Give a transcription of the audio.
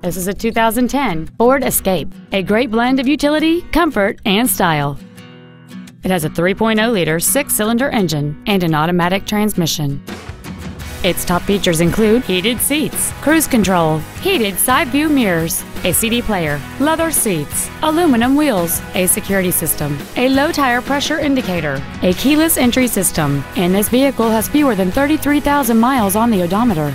This is a 2010 Ford Escape, a great blend of utility, comfort, and style. It has a 3.0-liter six-cylinder engine and an automatic transmission. Its top features include heated seats, cruise control, heated side view mirrors, a CD player, leather seats, aluminum wheels, a security system, a low tire pressure indicator, a keyless entry system, and this vehicle has fewer than 33,000 miles on the odometer.